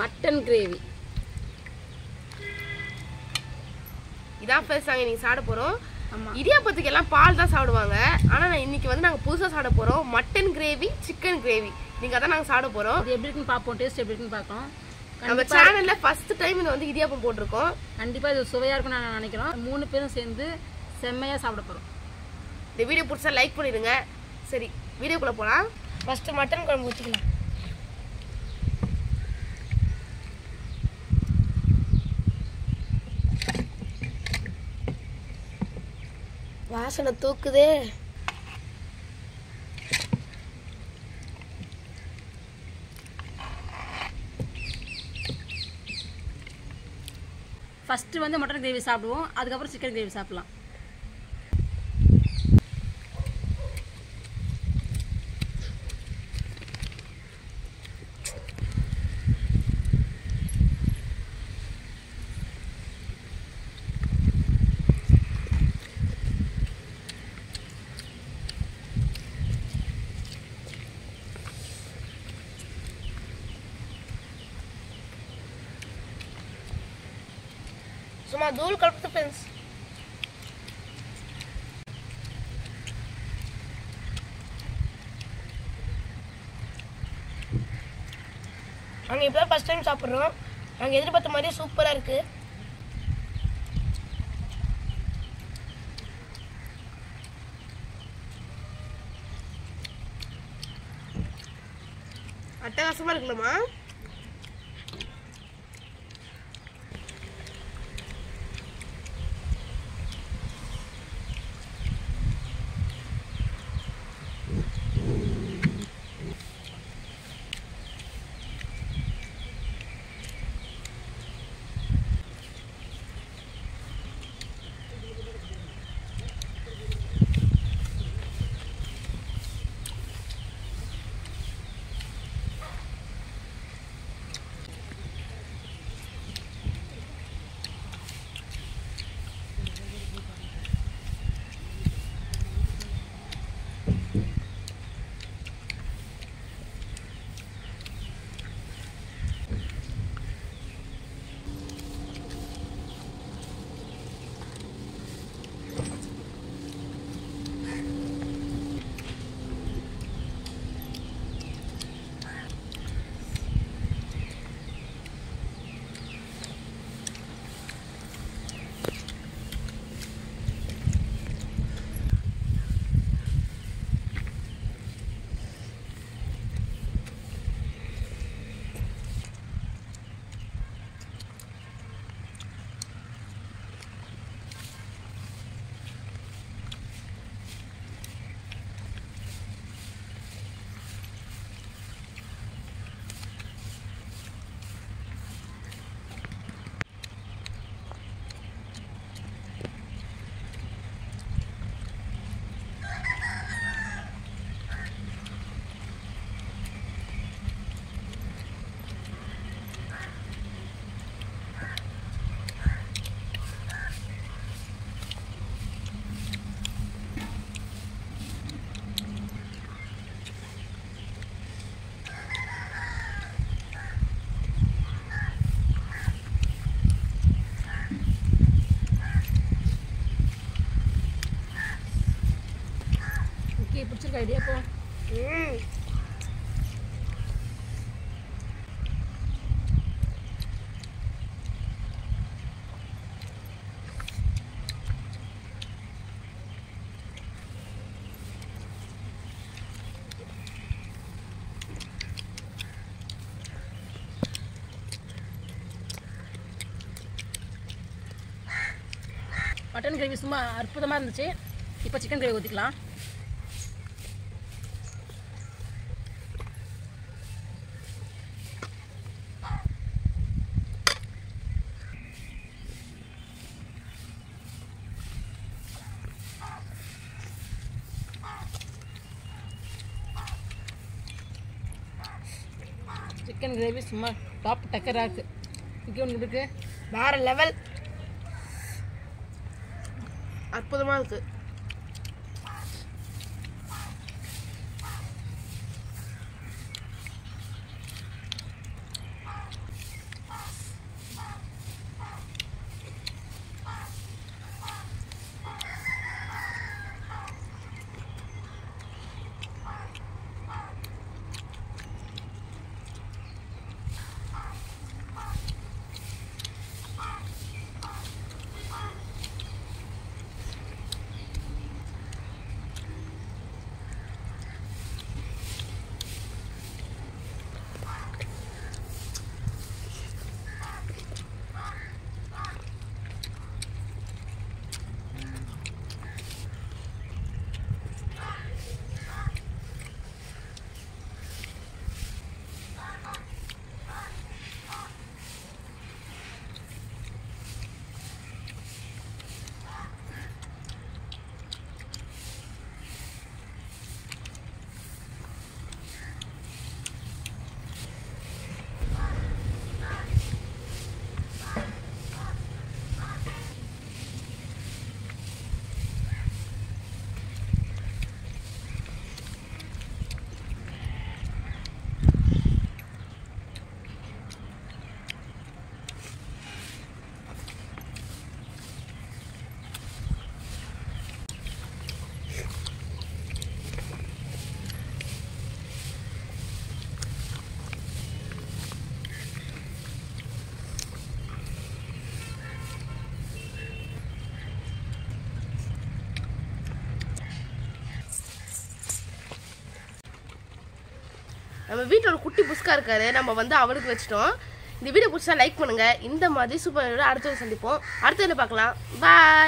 Mutton gravy இதான் first நாங்கள் இன்னைக்கு சாப்பிட போகிறோம் இடியாப்பத்துக்கு எல்லாம் பால் தான் சாப்பிடுவாங்க. ஆனால் நான் இன்னைக்கு வந்து நாங்கள் புதுசாக சாப்பிட போகிறோம் மட்டன் கிரேவி சிக்கன் கிரேவி நீங்கள் அதான் நாங்கள் சாப்பிட போகிறோம் இது எப்படி இருக்குன்னு பார்ப்போம் டேஸ்ட் எப்படி இருக்குன்னு பார்க்கலாம் நம்ம சேனல்ல ஃபர்ஸ்ட் டைம் இது வந்து இடியாப்பம் போட்டிருக்கோம். கண்டிப்பாக இது சுவையாக இருக்கும்னு நான் நினைக்கிறோம். மூணு பேரும் சேர்ந்து செம்மையாக சாப்பிட போகிறோம் இந்த வீடியோ பிடிச்சா லைக் பண்ணிடுங்க. சரி வீடியோக்குள்ளே போகலாம் ஃபர்ஸ்ட் மட்டன் குழம்பு ஊற்றிக்கலாம் வாசனை தூக்குதே. ஃபஸ்ட்டு வந்து மட்டன் கிரேவி சாப்பிடுவோம். அதுக்கப்புறம் சிக்கன் கிரேவி சாப்பிட்லாம். சும்மா தூள் கலப்பு ஃப்ரெண்ட்ஸ் நாங்கள் இப்போ தான் ஃபஸ்ட் டைம் சாப்பிட்றோம். நாங்கள் எதிர்பார்த்த மாதிரியே சூப்பராக இருக்குது அட்டகாசமாக இருக்குல்லம்மா விக்கி பிடிச்சிருக்க போ மட்டன் கிரேவி சும்மா அற்புதமாக இருந்துச்சு. இப்போ சிக்கன் கிரேவி ஊற்றிக்கலாம் சிக்கன் கிரேவி சும்மா டாப் டக்கராக இருக்குது இங்கே ஒன்று இருக்குது வேற லெவல் அற்புதமா இருக்கு. நம்ம வீட்டில் ஒரு குட்டி புஸ்கா இருக்காரு. நம்ம வந்து அவருக்கு வச்சிட்டோம். இந்த வீடியோ பிடிச்சா லைக் பண்ணுங்க. இந்த மாதிரி சூப்பர் அடுத்த சந்திப்போம். அடுத்த பார்க்கலாம்? பாய்